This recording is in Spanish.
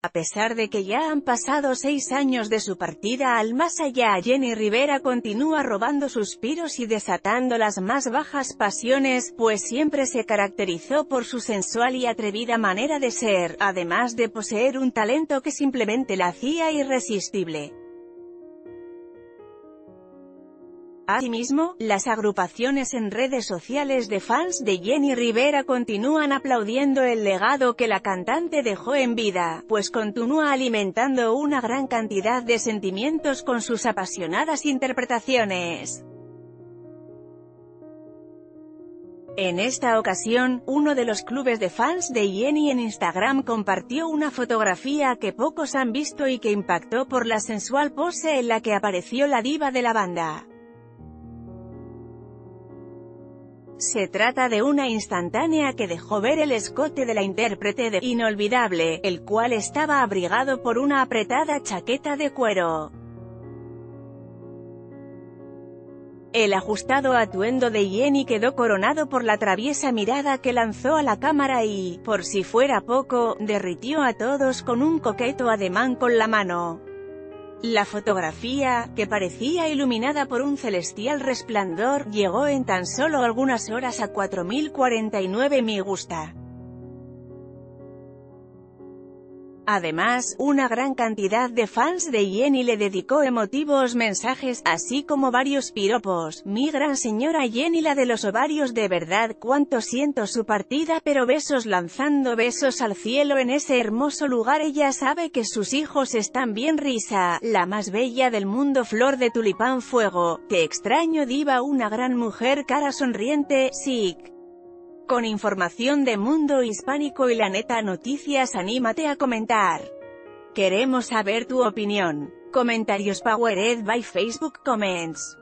A pesar de que ya han pasado seis años de su partida al más allá, Jenny Rivera continúa robando suspiros y desatando las más bajas pasiones, pues siempre se caracterizó por su sensual y atrevida manera de ser, además de poseer un talento que simplemente la hacía irresistible. Asimismo, las agrupaciones en redes sociales de fans de Jenny Rivera continúan aplaudiendo el legado que la cantante dejó en vida, pues continúa alimentando una gran cantidad de sentimientos con sus apasionadas interpretaciones. En esta ocasión, uno de los clubes de fans de Jenny en Instagram compartió una fotografía que pocos han visto y que impactó por la sensual pose en la que apareció la diva de la banda. Se trata de una instantánea que dejó ver el escote de la intérprete de Inolvidable, el cual estaba abrigado por una apretada chaqueta de cuero. El ajustado atuendo de Jenny quedó coronado por la traviesa mirada que lanzó a la cámara y, por si fuera poco, derritió a todos con un coqueto ademán con la mano. La fotografía, que parecía iluminada por un celestial resplandor, llegó en tan solo algunas horas a 4049 me gusta. Además, una gran cantidad de fans de Jenny le dedicó emotivos mensajes, así como varios piropos. Mi gran señora Jenny la de los ovarios de verdad cuánto siento su partida pero besos lanzando besos al cielo en ese hermoso lugar ella sabe que sus hijos están bien risa, la más bella del mundo flor de tulipán fuego, te extraño diva una gran mujer cara sonriente, sick. Con información de Mundo Hispánico y la neta noticias anímate a comentar. Queremos saber tu opinión. Comentarios Powered by Facebook Comments.